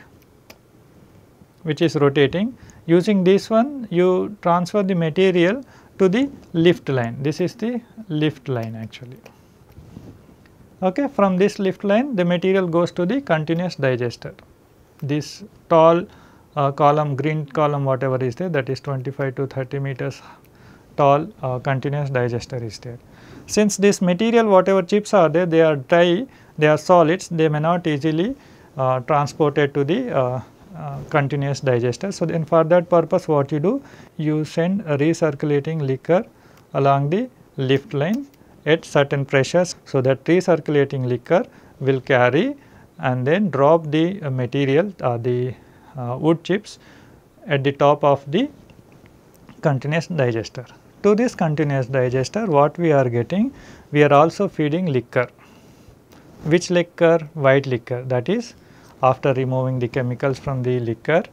which is rotating. Using this one you transfer the material to the lift line. This is the lift line actually. Okay. From this lift line the material goes to the continuous digester. This tall uh, column green column whatever is there that is 25 to 30 meters tall uh, continuous digester is there. Since this material whatever chips are there they are dry they are solids they may not easily uh, transported to the uh, uh, continuous digester. So, then for that purpose what you do you send recirculating liquor along the lift line at certain pressures. So, that recirculating liquor will carry and then drop the uh, material uh, the uh, wood chips at the top of the continuous digester. To this continuous digester what we are getting we are also feeding liquor which liquor white liquor that is after removing the chemicals from the liquor.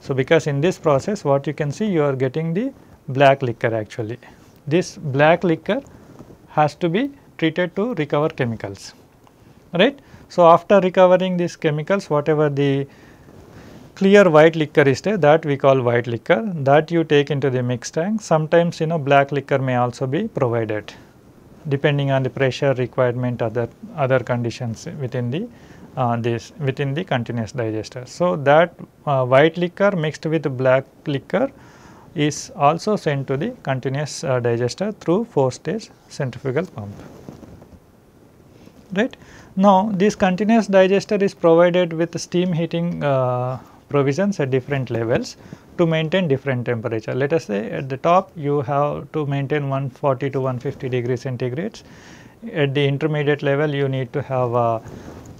So, because in this process what you can see you are getting the black liquor actually. This black liquor has to be treated to recover chemicals right. So, after recovering these chemicals whatever the clear white liquor is there that we call white liquor that you take into the mix tank. Sometimes you know black liquor may also be provided depending on the pressure requirement other other conditions within the uh, this within the continuous digester. So, that uh, white liquor mixed with black liquor is also sent to the continuous uh, digester through 4 stage centrifugal pump. Right. Now, this continuous digester is provided with steam heating uh, provisions at different levels to maintain different temperature. Let us say at the top you have to maintain 140 to 150 degree centigrades. At the intermediate level you need to have uh,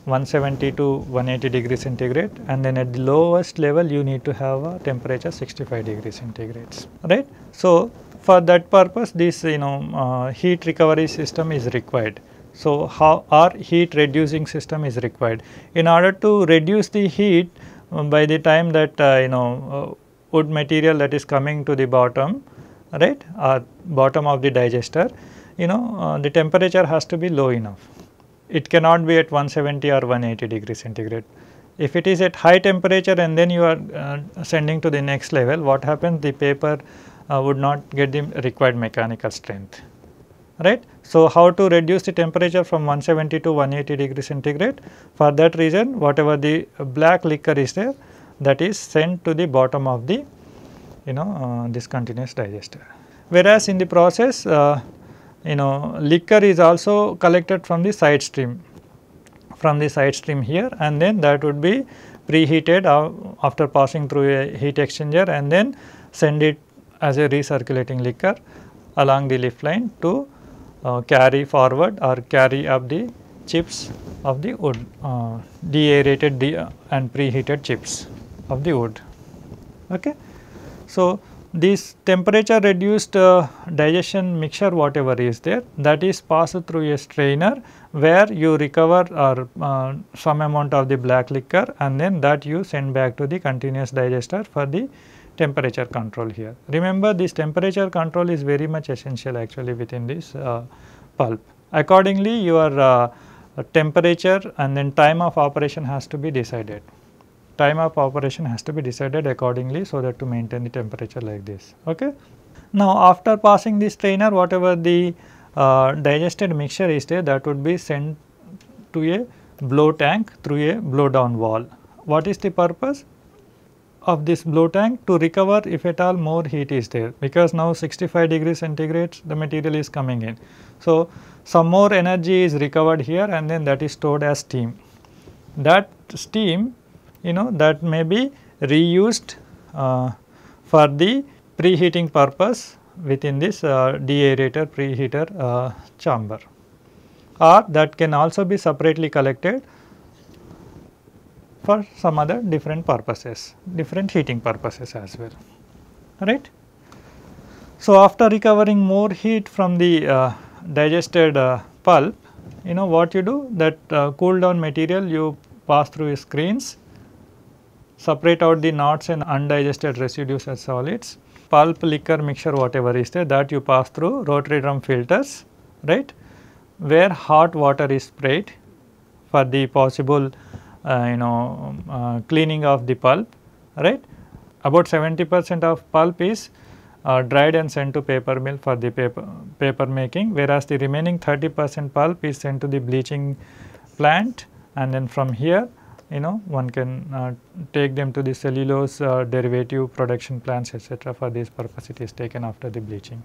170 to 180 degree centigrade and then at the lowest level you need to have a temperature 65 degree centigrades right. So, for that purpose this you know uh, heat recovery system is required. So, how our heat reducing system is required in order to reduce the heat um, by the time that uh, you know uh, wood material that is coming to the bottom right uh, bottom of the digester you know uh, the temperature has to be low enough it cannot be at 170 or 180 degree centigrade. if it is at high temperature and then you are uh, sending to the next level, what happens the paper uh, would not get the required mechanical strength right. So, how to reduce the temperature from 170 to 180 degree centigrade for that reason whatever the black liquor is there that is sent to the bottom of the you know uh, this continuous digester. Whereas, in the process uh, you know liquor is also collected from the side stream from the side stream here and then that would be preheated after passing through a heat exchanger and then send it as a recirculating liquor along the lift line to uh, carry forward or carry up the chips of the wood, uh, deaerated de and preheated chips of the wood. Okay. So, this temperature reduced uh, digestion mixture whatever is there that is passed through a strainer where you recover or uh, some amount of the black liquor and then that you send back to the continuous digester for the temperature control here. Remember this temperature control is very much essential actually within this uh, pulp. Accordingly your uh, temperature and then time of operation has to be decided. Time of operation has to be decided accordingly so that to maintain the temperature like this. Okay. Now after passing the strainer whatever the uh, digested mixture is there that would be sent to a blow tank through a blow down valve. What is the purpose? of this blow tank to recover if at all more heat is there because now 65 degrees centigrade the material is coming in. So, some more energy is recovered here and then that is stored as steam. That steam you know that may be reused uh, for the preheating purpose within this uh, deaerator preheater uh, chamber or that can also be separately collected for some other different purposes, different heating purposes as well, right. So, after recovering more heat from the uh, digested uh, pulp, you know what you do that uh, cool down material you pass through screens, separate out the knots and undigested residues as solids, pulp liquor mixture whatever is there that you pass through rotary drum filters, right, where hot water is sprayed for the possible uh, you know uh, cleaning of the pulp right. About 70 percent of pulp is uh, dried and sent to paper mill for the paper, paper making whereas the remaining 30 percent pulp is sent to the bleaching plant. And then from here you know one can uh, take them to the cellulose uh, derivative production plants etc. for this purpose it is taken after the bleaching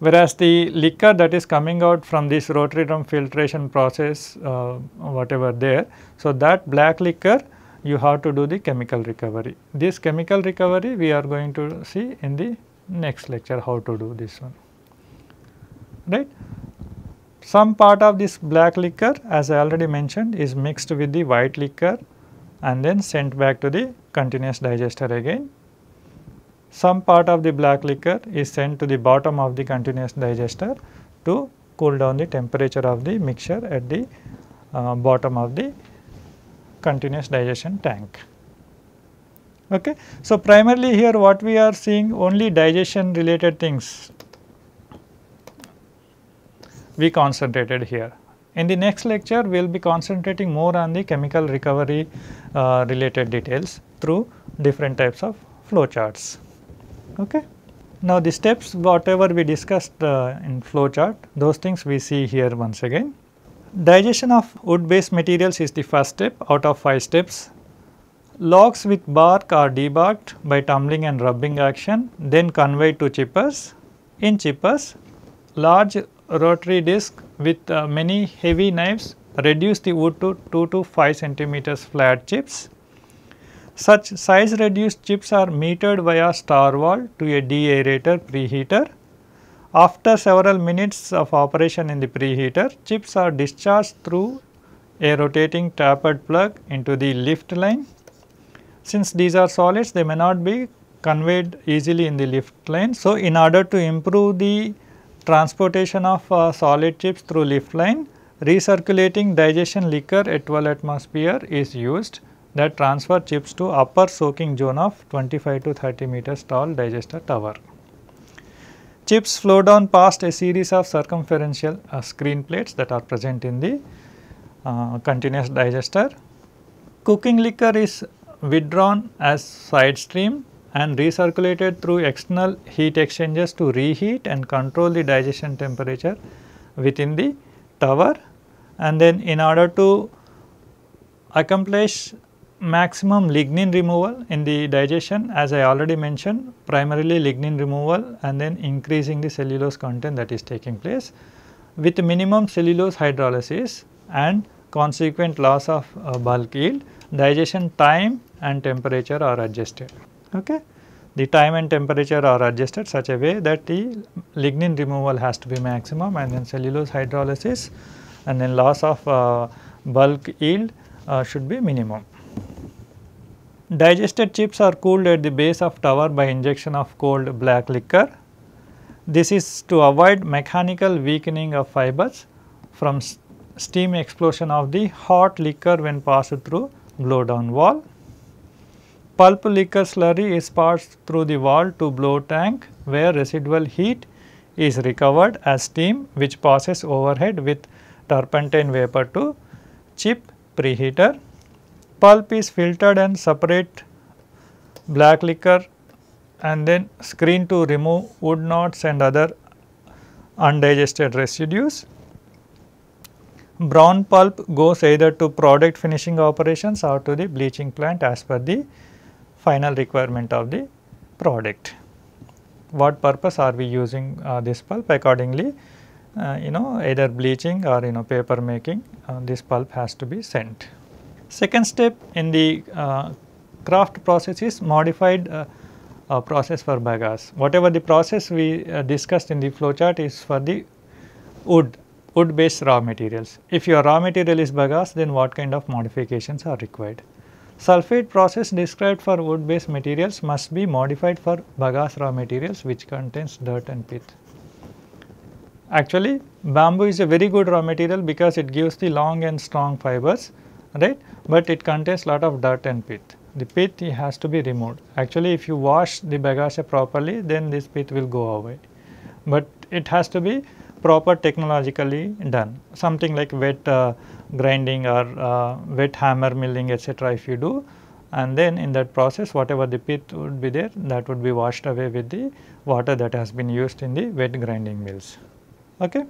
whereas the liquor that is coming out from this rotary drum filtration process uh, whatever there. So, that black liquor you have to do the chemical recovery. This chemical recovery we are going to see in the next lecture how to do this one right. Some part of this black liquor as I already mentioned is mixed with the white liquor and then sent back to the continuous digester again some part of the black liquor is sent to the bottom of the continuous digester to cool down the temperature of the mixture at the uh, bottom of the continuous digestion tank. Okay. So, primarily here what we are seeing only digestion related things we concentrated here. In the next lecture we will be concentrating more on the chemical recovery uh, related details through different types of flow charts. Okay. Now, the steps whatever we discussed uh, in flow chart those things we see here once again. Digestion of wood based materials is the first step out of 5 steps. Logs with bark are debarked by tumbling and rubbing action then conveyed to chippers. In chippers large rotary disc with uh, many heavy knives reduce the wood to 2 to 5 centimeters flat chips such size reduced chips are metered via star valve to a deaerator preheater. After several minutes of operation in the preheater, chips are discharged through a rotating tapered plug into the lift line. Since these are solids, they may not be conveyed easily in the lift line. So, in order to improve the transportation of uh, solid chips through lift line, recirculating digestion liquor at 12 atmosphere is used. That transfer chips to upper soaking zone of 25 to 30 meters tall digester tower. Chips flow down past a series of circumferential uh, screen plates that are present in the uh, continuous digester. Cooking liquor is withdrawn as side stream and recirculated through external heat exchangers to reheat and control the digestion temperature within the tower and then in order to accomplish maximum lignin removal in the digestion as I already mentioned primarily lignin removal and then increasing the cellulose content that is taking place with minimum cellulose hydrolysis and consequent loss of uh, pulp yield digestion time and temperature are adjusted. Okay. The time and temperature are adjusted such a way that the lignin removal has to be maximum and then cellulose hydrolysis and then loss of uh, pulp yield uh, should be minimum. Digested chips are cooled at the base of tower by injection of cold black liquor. This is to avoid mechanical weakening of fibers from steam explosion of the hot liquor when passed through blow down valve. Pulp liquor slurry is passed through the wall to blow tank where residual heat is recovered as steam which passes overhead with turpentine vapor to chip preheater pulp is filtered and separate black liquor and then screen to remove wood knots and other undigested residues. Brown pulp goes either to product finishing operations or to the bleaching plant as per the final requirement of the product. What purpose are we using uh, this pulp accordingly uh, you know either bleaching or you know paper making uh, this pulp has to be sent. Second step in the uh, Kraft process is modified uh, uh, process for bagasse. Whatever the process we discussed in the flowchart is for the wood, wood based raw materials. If your raw material is bagasse, then what kind of modifications are required? Sulphate process described for wood based materials must be modified for bagasse raw materials which contains dirt and pith. Actually, bamboo is a very good raw material because it gives the long and strong fibers right, but it contains lot of dirt and pith. The pith has to be removed. Actually, if you wash the bagasse properly, then this pith will go away, but it has to be proper technologically done. Something like wet uh, grinding or uh, wet hammer milling etc. if you do and then in that process whatever the pith would be there that would be washed away with the water that has been used in the wet grinding mills. Okay.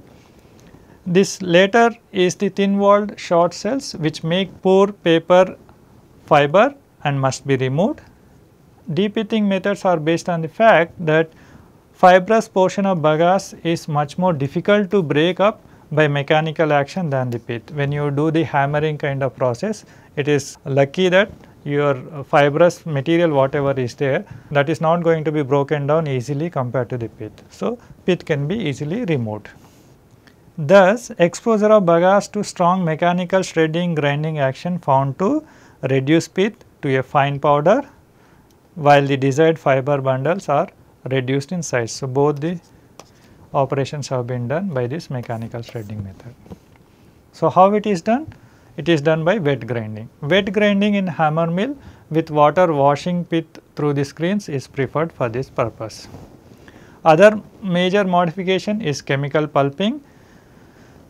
This later is the thin walled short cells which make poor paper fiber and must be removed. Depithing methods are based on the fact that fibrous portion of bagasse is much more difficult to break up by mechanical action than the pith. When you do the hammering kind of process, it is lucky that your fibrous material whatever is there that is not going to be broken down easily compared to the pith. So, pith can be easily removed. Thus, exposure of bagasse to strong mechanical shredding grinding action found to reduce pith to a fine powder while the desired fiber bundles are reduced in size. So, both the operations have been done by this mechanical shredding method. So, how it is done? It is done by wet grinding. Wet grinding in hammer mill with water washing pith through the screens is preferred for this purpose. Other major modification is chemical pulping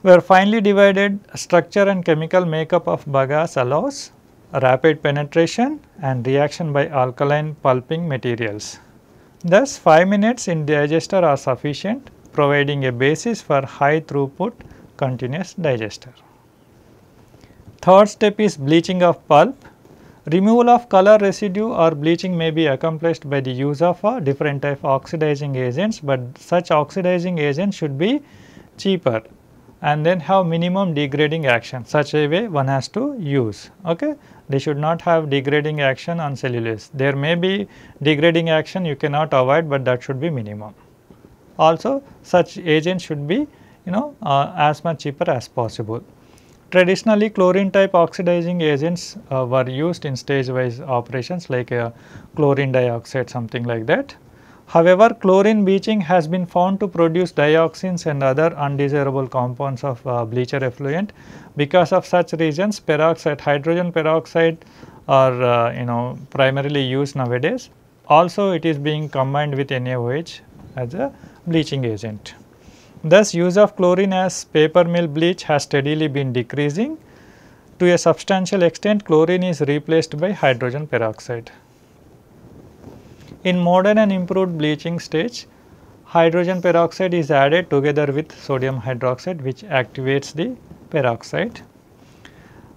where finely divided structure and chemical makeup of bagasse allows rapid penetration and reaction by alkaline pulping materials. Thus, 5 minutes in digester are sufficient providing a basis for high throughput continuous digester. Third step is bleaching of pulp. Removal of color residue or bleaching may be accomplished by the use of a different type of oxidizing agents, but such oxidizing agents should be cheaper and then have minimum degrading action such a way one has to use. Okay? They should not have degrading action on cellulose. There may be degrading action you cannot avoid, but that should be minimum. Also such agents should be you know uh, as much cheaper as possible. Traditionally chlorine type oxidizing agents uh, were used in stage wise operations like uh, chlorine dioxide something like that. However, chlorine bleaching has been found to produce dioxins and other undesirable compounds of uh, bleacher effluent. Because of such reasons, peroxide, hydrogen peroxide are uh, you know primarily used nowadays. Also, it is being combined with NaOH as a bleaching agent. Thus, use of chlorine as paper mill bleach has steadily been decreasing. to a substantial extent chlorine is replaced by hydrogen peroxide. In modern and improved bleaching stage, hydrogen peroxide is added together with sodium hydroxide which activates the peroxide.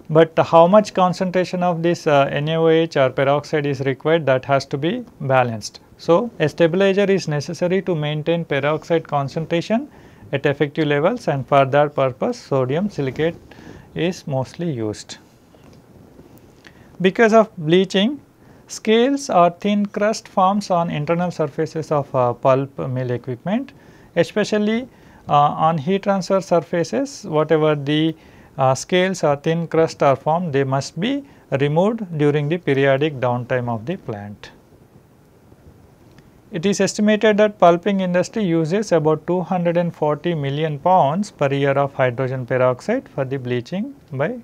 But how much concentration of this uh, NaOH or peroxide is required that has to be balanced. So, a stabilizer is necessary to maintain peroxide concentration at effective levels and for that purpose sodium silicate is mostly used. Because of bleaching Scales or thin crust forms on internal surfaces of uh, pulp mill equipment especially uh, on heat transfer surfaces whatever the uh, scales or thin crust are formed they must be removed during the periodic downtime of the plant. It is estimated that pulping industry uses about 240 million pounds per year of hydrogen peroxide for the bleaching by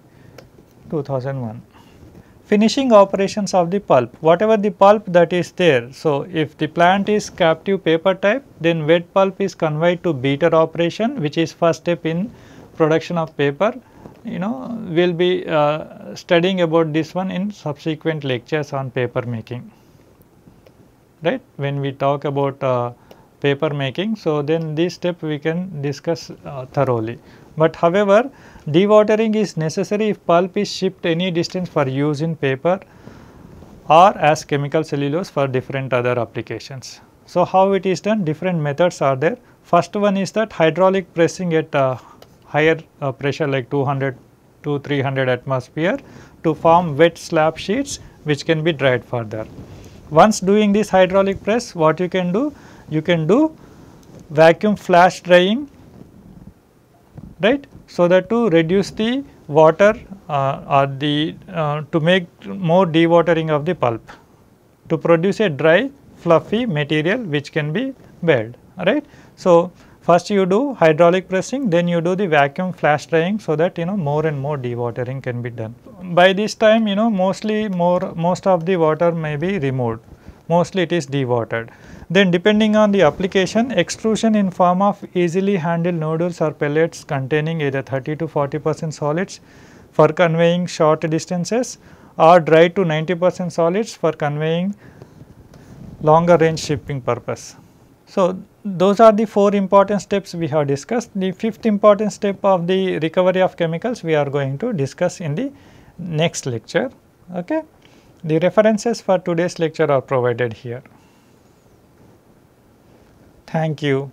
2001 finishing operations of the pulp, whatever the pulp that is there. So, if the plant is captive paper type, then wet pulp is conveyed to beater operation which is first step in production of paper. You know, we will be uh, studying about this one in subsequent lectures on paper making, right, when we talk about uh, paper making. So, then this step we can discuss uh, thoroughly. But however, dewatering is necessary if pulp is shipped any distance for use in paper or as chemical cellulose for different other applications. So, how it is done? Different methods are there. First one is that hydraulic pressing at uh, higher uh, pressure like 200 to 300 atmosphere to form wet slab sheets which can be dried further. Once doing this hydraulic press, what you can do? You can do vacuum flash drying right. So, that to reduce the water uh, or the uh, to make more dewatering of the pulp to produce a dry fluffy material which can be baled right. So, first you do hydraulic pressing then you do the vacuum flash drying so that you know more and more dewatering can be done. By this time you know mostly more most of the water may be removed mostly it is dewatered. Then depending on the application extrusion in form of easily handled nodules or pellets containing either 30 to 40 percent solids for conveying short distances or dry to 90 percent solids for conveying longer range shipping purpose. So, those are the four important steps we have discussed. The fifth important step of the recovery of chemicals we are going to discuss in the next lecture. Okay. The references for today's lecture are provided here. Thank you.